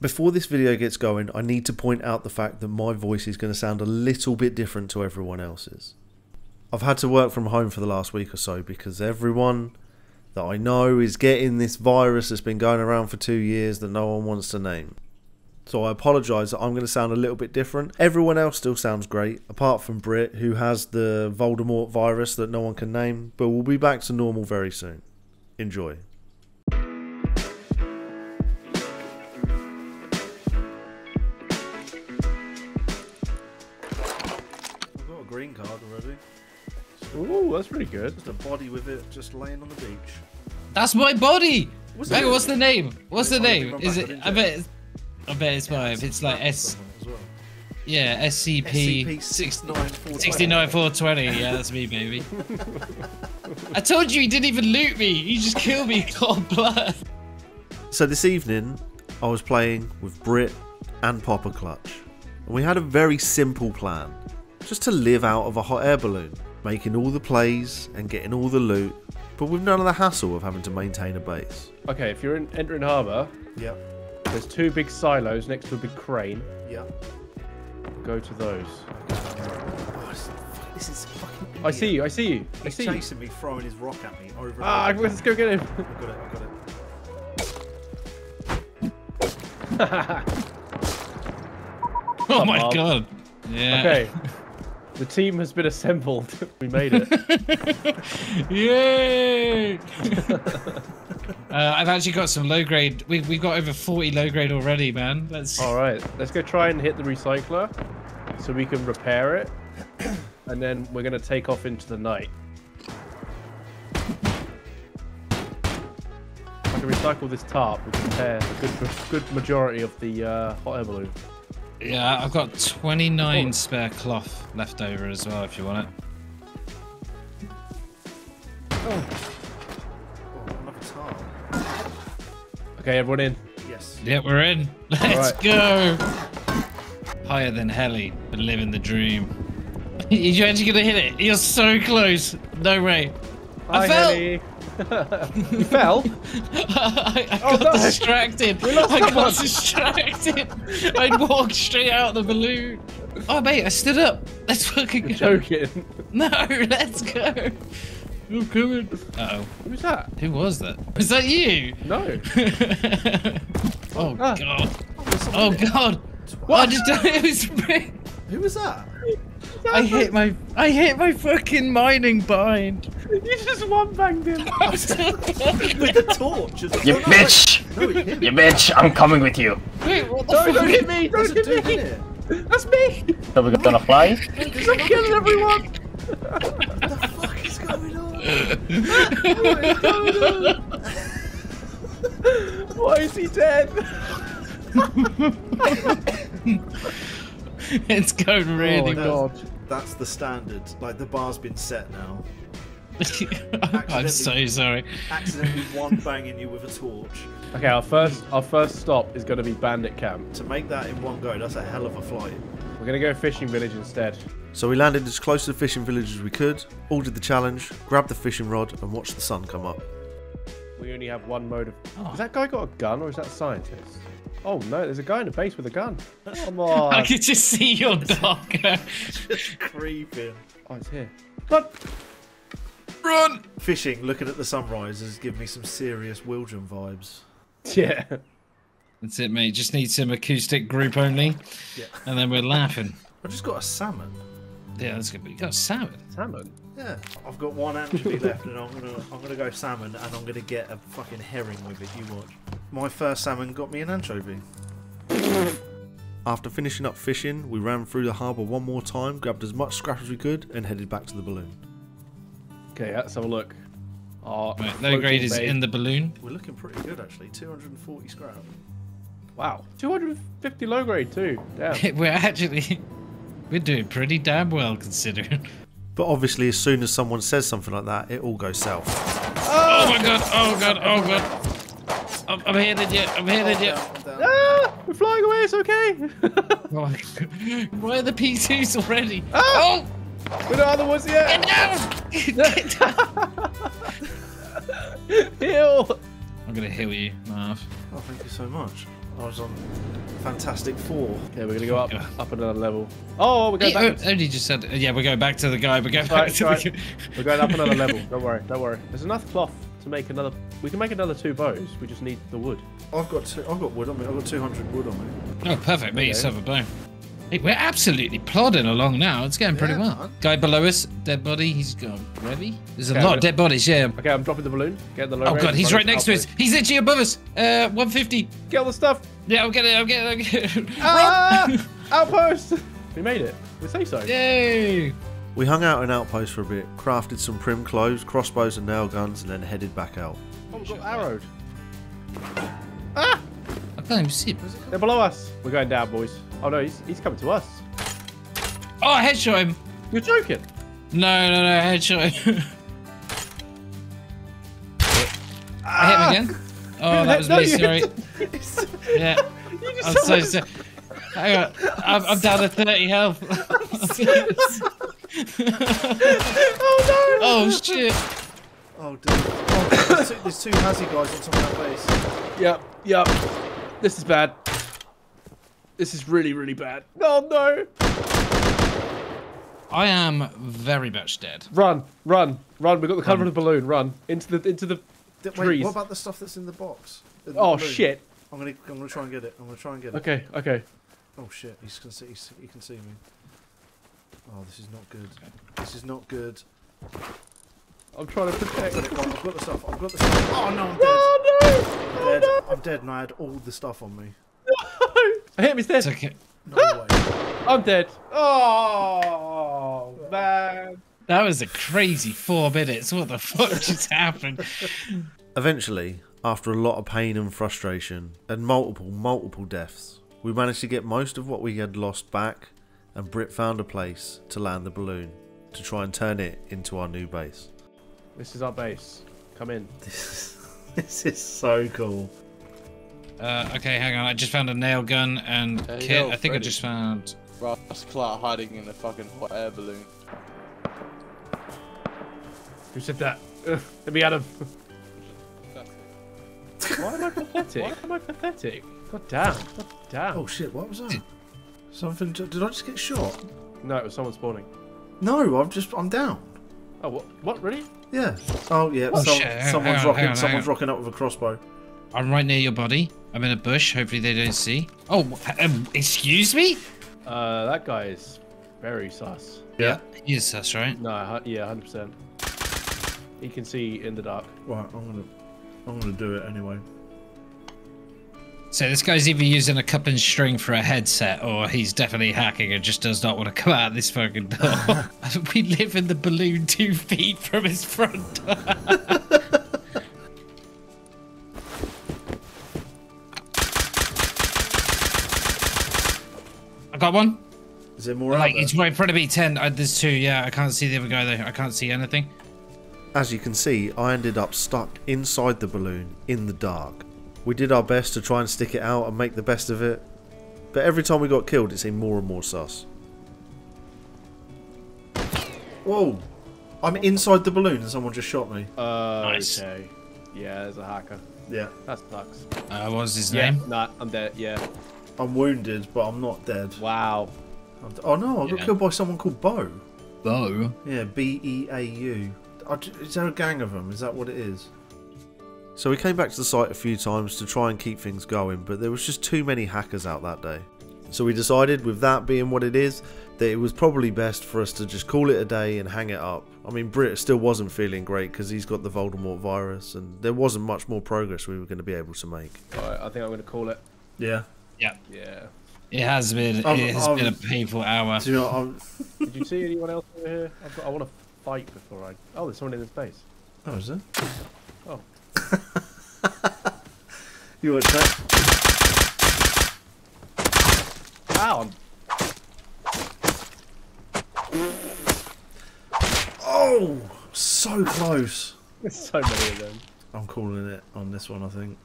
Before this video gets going, I need to point out the fact that my voice is going to sound a little bit different to everyone else's. I've had to work from home for the last week or so because everyone that I know is getting this virus that's been going around for two years that no one wants to name. So I apologise that I'm going to sound a little bit different. Everyone else still sounds great, apart from Brit, who has the Voldemort virus that no one can name, but we'll be back to normal very soon. Enjoy. Green card already. Ooh, that's pretty good. Just a body with it just laying on the beach. That's my body. Was Hang what's the name? What's the name? Is back, it? didn't I bet. It's, I bet it's mine. It's like S. well. Yeah, SCP. SCP 69420. 69420. Yeah, that's me, baby. I told you he didn't even loot me. He just killed me cold blood. So this evening, I was playing with Brit and Poppa Clutch, and we had a very simple plan, just to live out of a hot air balloon, making all the plays and getting all the loot, but with none of the hassle of having to maintain a base. Okay, if you're in, entering harbour, Yep. there's two big silos next to a big crane. Yep. Go to those. this is fucking. I see you. I see you. I He's see you. chasing me, throwing his rock at me over. and Ah, over. let's go get him. I got it. I got it. Oh my god. Yeah. okay. The team has been assembled. we made it. Yay! uh, I've actually got some low grade. We, we've got over 40 low grade already, man. Let's. All right, let's go try and hit the recycler so we can repair it, and then we're gonna take off into the night. I can recycle this tarp, we can repair a good, good majority of the uh, hot air balloon. Yeah, I've got 29 spare cloth left over as well, if you want it. Oh, another. Okay, everyone in. Yes. Yep, we're in. Let's right. go. Higher than heli, but living the dream. You're actually gonna hit it. You're so close. No way. I Hi, fell. You fell? I, I Oh, got no. distracted. I got distracted. I walked straight out of the balloon. Oh, mate, I stood up. Let's fucking You're go. joking. No, let's go. I'm coming. Uh oh. Who's that? Who was that? Was that you? No. oh Ah. god. Oh god. What? I just it was me. Who was that? I hit my I hit my fucking mining bind. You just one banged him. With the torch. as well. You No, no, bitch! No, it. You bitch! I'm coming with you. Wait, what oh, the Don't, fuck? don't hit me! Don't a hit me! in. That's me! So we're gonna fly? I'm killing everyone! What the fuck is going on? Why is he dead? it's going really oh, well. God. That's the standard. Like the bar's been set now. I'm so sorry. Accidentally one banging you with a torch. Okay, our first our first stop is going to be Bandit Camp. To make that in one go, that's a hell of a flight. We're going to go fishing village instead. So we landed as close to the fishing village as we could, all did the challenge, grabbed the fishing rod, and watched the sun come up. We only have one mode of. Oh. Has that guy got a gun or is that a scientist? Oh no, there's a guy in a base with a gun. Come on. I could just see your dog go. Creeping. Oh, it's here. But Run! Fishing, looking at the sunrise, has given me some serious Wildren vibes. yeah. That's it, mate. Just need some acoustic group only, Yeah. and then we're laughing. I've just got a salmon. Yeah, that's good. But you got salmon. Salmon. Yeah. I've got one anchovy left, and I'm gonna I'm gonna go salmon, and I'm gonna get a fucking herring with it. You watch. My first salmon got me an anchovy. After finishing up fishing, we ran through the harbour one more time, grabbed as much scrap as we could, and headed back to the balloon. Okay, let's have a look. Oh, Right, low grade is in the balloon. We're looking pretty good actually. 240 scrap. Wow. 250 low grade too. Damn. we're actually we're doing pretty damn well considering. But obviously, as soon as someone says something like that, it all goes south. Oh my god! Oh god! Oh god! I'm, I'm headed yet. I'm headed yet. ah, we're flying away. It's okay. Oh my god! Where are the P2s already? Ah! Oh! We're not out the woods yet. Get down! Get down! Heal. I'm gonna heal you, Marv. Oh, thank you so much. I was on Fantastic Four. Okay, we're gonna go up up another level. Oh, we're going Hey, back. oh, only just said, yeah, we're going back to the guy. We're going back to right. the guy. We're going up another level. Don't worry, don't worry. There's enough cloth to make another. We can make another two bows. We just need the wood. I've got two, I've got wood on me. I've got 200 wood on me. Oh, perfect. Me, Okay. yourself bow. Hey, we're absolutely plodding along now. It's going pretty Yeah, well. man. Guy below us, dead body. He's gone. Ready? There's a Okay, lot of dead bodies. Yeah. Okay, I'm dropping the balloon. Get the low. Oh range, god, he's right next to us. He's literally above us. Uh, 150. Get all the stuff. Yeah, I'll get it. I'll get it. I'll get it. Ah! Outpost. We made it. We say so. Yay! We hung out in outpost for a bit, crafted some prim clothes, crossbows and nail guns, and then headed back out. Oh, we got arrowed. Ah! I can't even see him. They're below us. We're going down, boys. Oh no, he's he's coming to us. Oh, I headshot him. You're joking. No, no, no, headshot him. I hit him ah! again. Oh, that was No, me. Sorry. Yeah. You just I'm so sorry. Hang on. I'm, I'm down to 30 health. Oh no! oh, shit. Oh, dude. Oh, there's, two, there's two Hazzy guys on top of that base. Yep. Yep. This is bad. This is really really bad. Oh no. I am very much dead. Run, run, run. We've got the cover um, of the balloon. Run into the into the. Wait, Trees. what about the stuff that's in the box? In the Oh balloon? shit. I'm gonna, I'm gonna try and get it. I'm gonna try and get it. Okay. Okay. Oh shit, he's can see, he's, he can see me. Oh, this is not good. This is not good. I'm trying to protect. Right, I've got the stuff. I've got the stuff. Oh no, I'm dead. Oh no! I'm dead. Oh, I'm dead, and I had all the stuff on me. No. I hit him. He's dead. It's okay. No way. I'm dead. Oh man. That was a crazy four minutes. What the fuck just happened? Eventually, after a lot of pain and frustration, and multiple, multiple deaths, we managed to get most of what we had lost back, and Brit found a place to land the balloon to try and turn it into our new base. This is our base. Come in. this is so cool. Uh, okay, hang on. I just found a nail gun and There kit. go, I think I just found. Ross Clark hiding in a fucking hot air balloon. Who said that? Ugh, Let me out of. Why am I pathetic? Why am I pathetic? God damn. God damn. Oh shit, what was that? Something, did I just get shot? No, it was someone spawning. No, I'm just, I'm down. Oh, what? What? Really? Yeah. Oh yeah, Oh, some- shit, someone's on, rocking, on, someone's rocking up with a crossbow. I'm right near your body. I'm in a bush. Hopefully they don't see. Oh, um, excuse me? Uh, that guy is very sus. Yeah. Yes, that's right. No, yeah, hundred percent. He can see in the dark. Right, I'm gonna, I'm gonna do it anyway. So this guy's either using a cup and string for a headset, or he's definitely hacking and just does not want to come out of this fucking door. we live in the balloon two feet from his front door. I got one. Is there more Like it's right in front of me. Ten. Uh, there's two. Yeah, I can't see the other guy though. I can't see anything. As you can see, I ended up stuck inside the balloon in the dark. We did our best to try and stick it out and make the best of it, but every time we got killed, it seemed more and more sus. Whoa! I'm inside the balloon and someone just shot me. Uh, Nice. okay. Yeah, there's a hacker. Yeah. That sucks. Uh, what was his Yeah, name? nah, I'm dead. Yeah. I'm wounded, but I'm not dead. Wow. I'm d- oh no, I got Yeah. killed by someone called Bo. Bo. Yeah, B E A U. I d- Is there a gang of them? Is that what it is? So we came back to the site a few times to try and keep things going, but there was just too many hackers out that day. So we decided, with that being what it is, that it was probably best for us to just call it a day and hang it up. I mean, Brit still wasn't feeling great because he's got the Voldemort virus, and there wasn't much more progress we were going to be able to make. Alright, I think I'm gonna call it. Yeah. Yeah. Yeah. It has been. I've- it um, has I've- been a um, painful hour. Do you know, I'm... Um, Did you see anyone else over here? I've got, I want to fight before I. Oh, there's someone in this base. Oh, is there? Oh. you watch that? Ow! Oh! So close! There's so many of them. I'm calling it on this one, I think.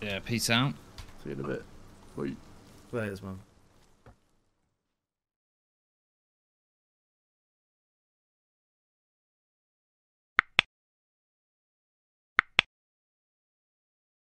Yeah. Peace out. See you in a bit. It is, man.